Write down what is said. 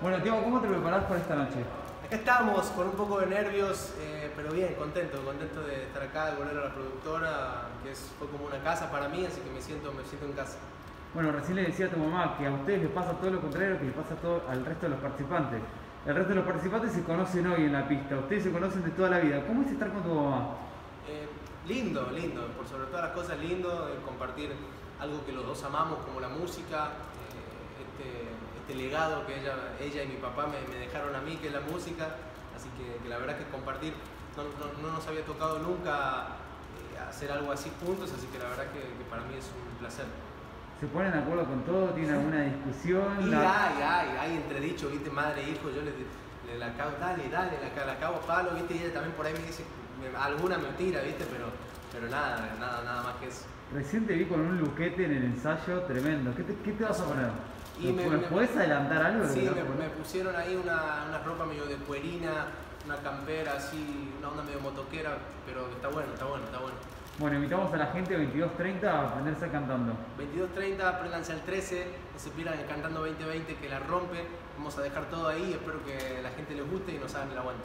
Bueno, Tiago, ¿cómo te preparás para esta noche? Acá estamos con un poco de nervios, eh, pero bien, contento, contento de estar acá, de volver a la productora, que es, fue como una casa para mí, así que me siento, me siento en casa. Bueno, recién le decía a tu mamá que a ustedes les pasa todo lo contrario que les pasa todo al resto de los participantes. El resto de los participantes se conocen hoy en la pista, ustedes se conocen de toda la vida. ¿Cómo es estar con tu mamá? Eh, lindo, lindo, por sobre todas las cosas lindo, eh, compartir algo que los dos amamos como la música, este, este legado que ella, ella y mi papá me, me dejaron a mí, que es la música, así que, que la verdad que compartir, no, no- no nos había tocado nunca eh, hacer algo así juntos, así que la verdad que, que para mí es un placer. ¿Se ponen de acuerdo con todo? ¿Tienen alguna discusión? Y La- hay, hay, hay entredicho, viste, madre e hijo, yo le, le la cago, dale, dale, la, la cago a palo, viste, y ella también por ahí me dice me- alguna mentira, viste, pero, pero nada, nada, nada más que eso. Recién te vi con un luquete en el ensayo tremendo. ¿Qué te, qué te vas a poner? Y me- ¿Me, me- ¿Puedes adelantar algo? Sí, me, pusieron ahí una, una ropa medio de cuerina, una campera así, una onda medio motoquera, pero está bueno, está bueno, está bueno. Bueno, invitamos a la gente 22.30 a aprenderse cantando. 22.30, prénganse al 13, no se pierdan el Cantando 2020 que la rompe. Vamos a dejar todo ahí, espero que la gente les guste y nos hagan el aguante.